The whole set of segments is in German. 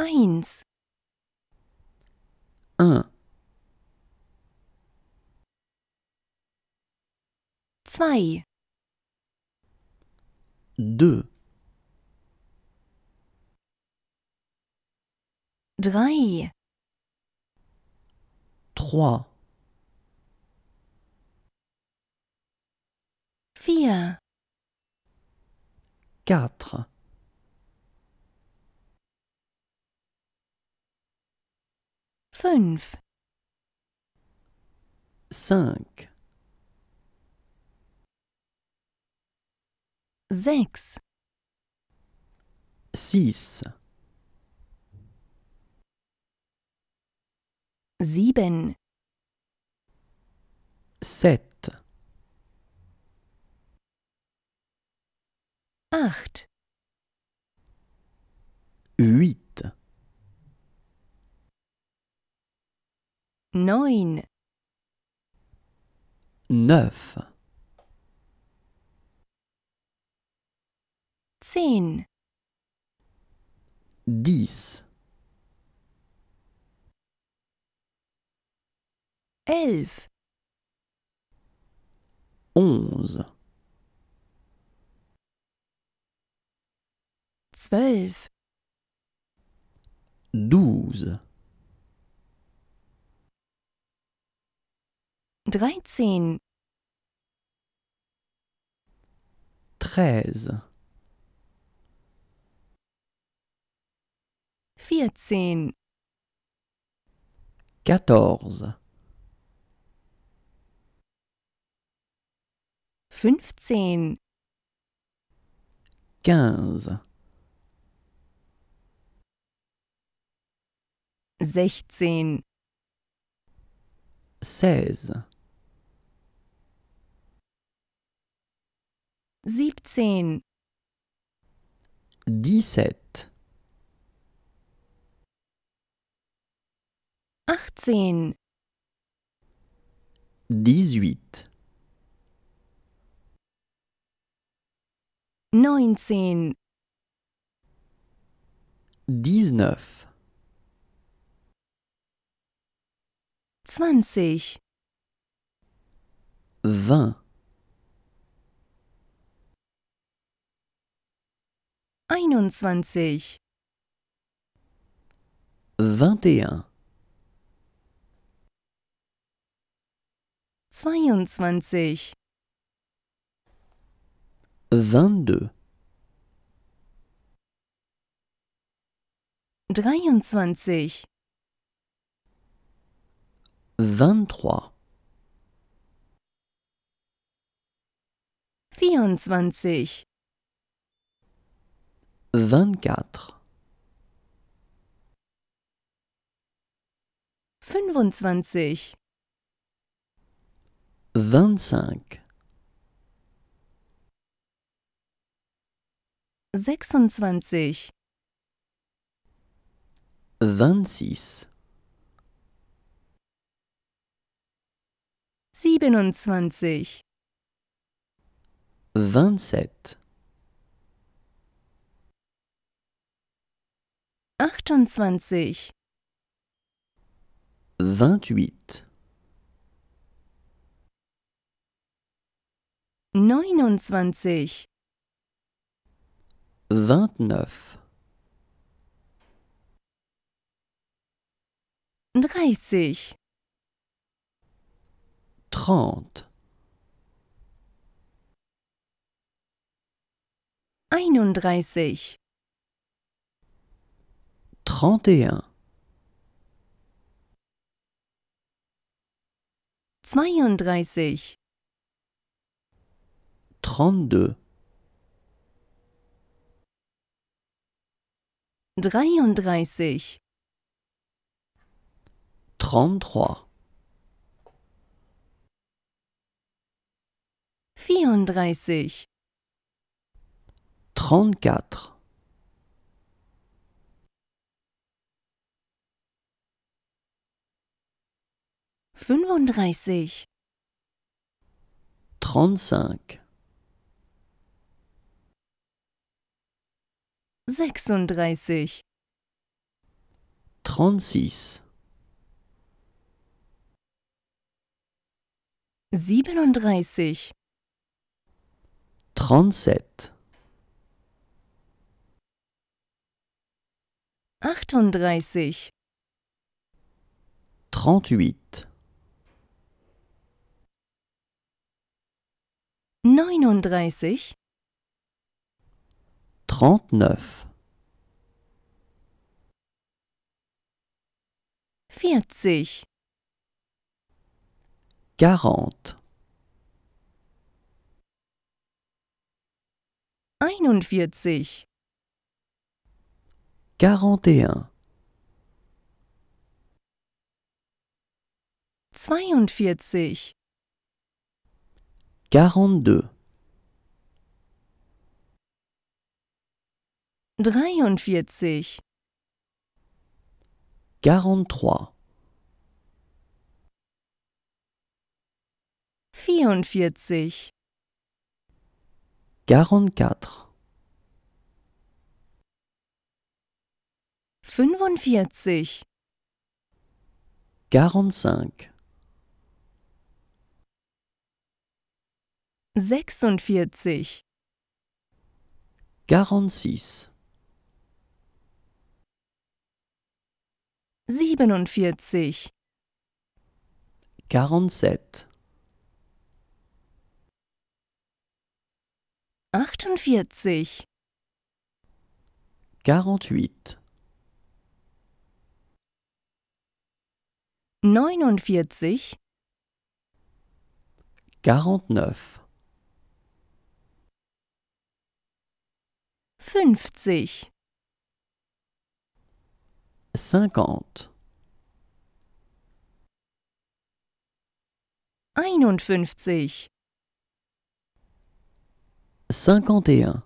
eins, un, zwei, deux, drei, trois, vier, quatre, fünf, cinq, sechs, six, sieben, sept, acht, huit, neun, neuf, zehn, dix, elf, onze, zwölf, douze, dreizehn, treize, vierzehn, quatorze, fünfzehn, quinze, sechzehn, seize, siebzehn, dix-sept, achtzehn, dix-huit, neunzehn, dix-neuf, zwanzig, vingt, einundzwanzig, vingt et un, zweiundzwanzig, vingt-deux, dreiundzwanzig, vingt-trois, vierundzwanzig, vingt-quatre, fünfundzwanzig, vingt-cinq, sechsundzwanzig, vingt-six, siebenundzwanzig, vingt-sept, achtundzwanzig, vingt-huit, neunundzwanzig, vingt-neuf, dreißig, trente, einunddreißig, trente et un, zweiunddreißig, trente-deux, dreiunddreißig, trente-trois, vierunddreißig, trente-quatre, fünfunddreißig, trente-cinq, sechsunddreißig, trente-six, siebenunddreißig, trente-sept, achtunddreißig, trente-huit, neununddreißig, trente-neuf, vierzig, quarante, einundvierzig, quarante et un, zweiundvierzig, quarante-deux, dreiundvierzig, quarante-trois, vierundvierzig, quarante-quatre, fünfundvierzig, quarante-cinq, sechsundvierzig, quarante-six, siebenundvierzig, quarante-sept, achtundvierzig, quarante-huit, neunundvierzig, quarante-neuf, fünfzig, cinquante, einundfünfzig, cinquante et un,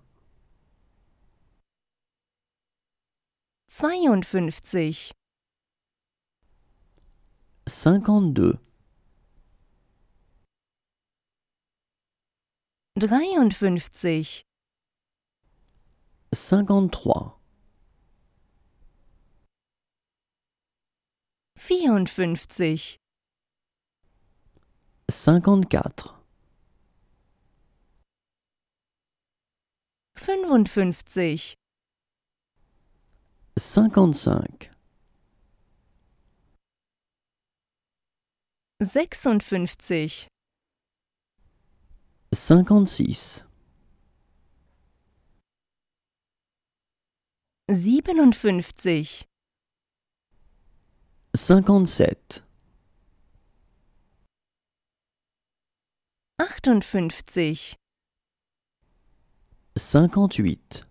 zweiundfünfzig, cinquante-deux, dreiundfünfzig, cinquante-trois. 54 cinquante quatre, cinquante cinq, 56 cinquante-six. Siebenundfünfzig, cinquante-sept, achtundfünfzig, cinquante-huit,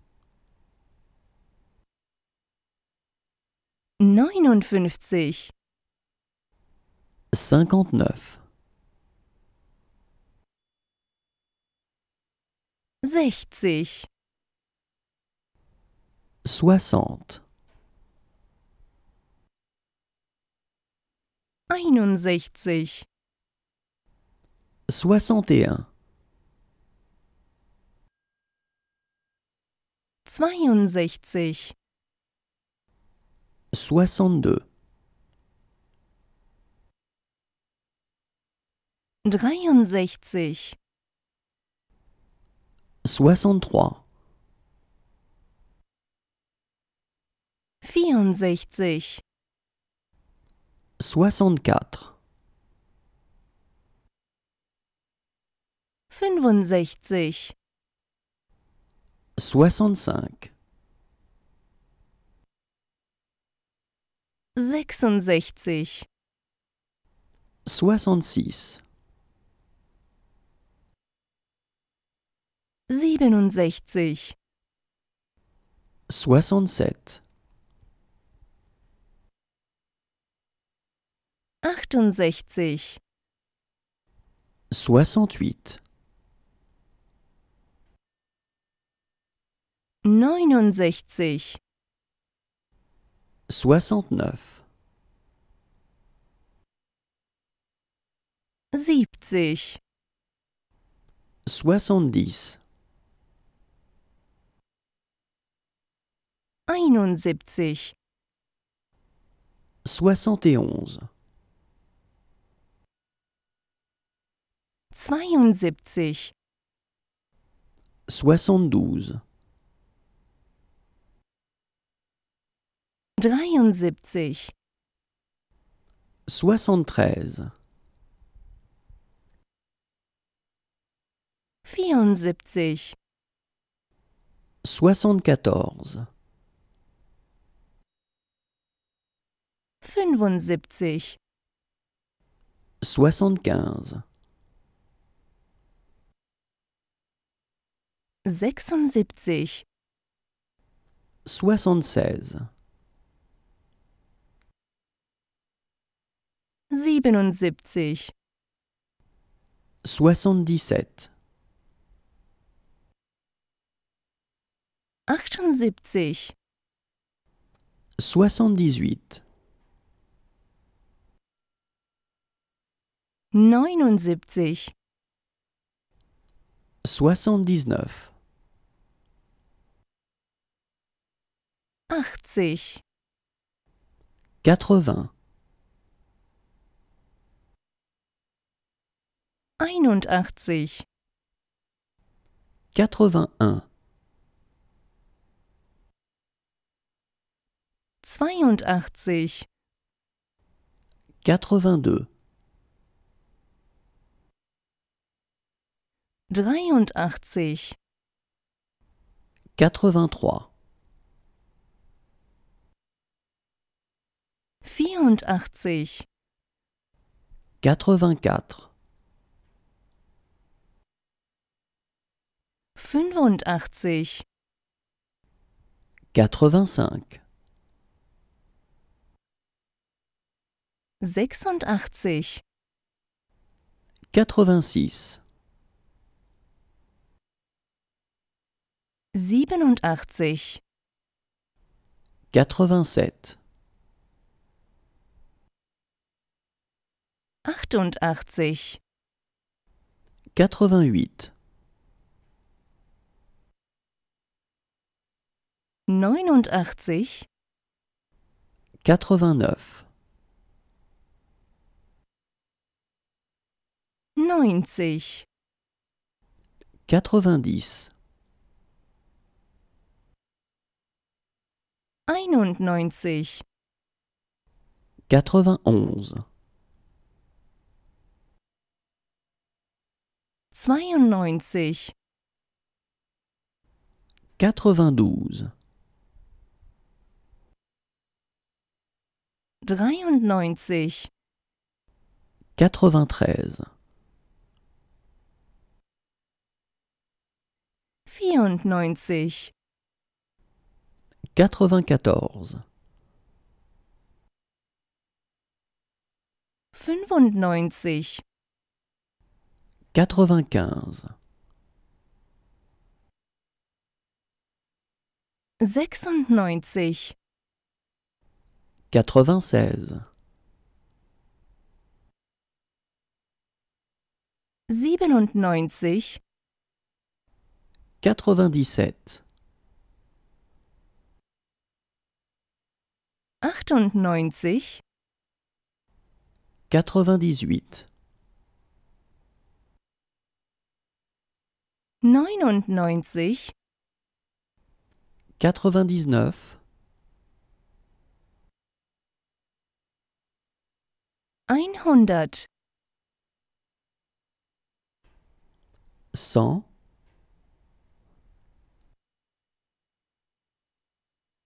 neunundfünfzig, cinquante-neuf, sechzig, soixante, einundsechzig, soixante et un, zweiundsechzig, soixante-deux, dreiundsechzig, soixante-trois, vierundsechzig, soixante-quatre, fünfundsechzig, soixante-cinq, sechsundsechzig, soixante-six, siebenundsechzig, soixante-sept, achtundsechzig, soixante-huit, neunundsechzig, soixante-neuf, siebzig, soixante-dix, einundsiebzig, soixante et onze, 72. 72 73 73 74 74 75 75 sechsundsiebzig, soixante-seize, siebenundsiebzig, soixante-dix-sept, achtundsiebzig, soixante-dix-huit, neunundsiebzig, soixante-dix-neuf, achtzig, quatre-vingts, einundachtzig, quatre-vingt-un, zweiundachtzig, quatre-vingt-deux, dreiundachtzig, quatre-vingt-trois, vierundachtzig, quatre-vingt-quatre, fünfundachtzig, quatre-vingt-cinq, sechsundachtzig, quatre-vingt-six, siebenundachtzig, quatre-vingt-sept, achtundachtzig, quatre-vingt-huit, neunundachtzig, quatre-vingt-neuf, neunzig, quatre-vingt-dix, einundneunzig, quatre-vingt-onze, zweiundneunzig, quatre-vingt-douze, dreiundneunzig, quatre-vingt-treize, vierundneunzig, quatre-vingt-quatorze, fünfundneunzig, quatre-vingt-quinze, sechsundneunzig, quatre-vingt-seize, siebenundneunzig, quatre-vingt-dix-sept, achtundneunzig, quatre-vingt-dix-huit, neunundneunzig, quatre-vingt-dix-neuf, einhundert, cent,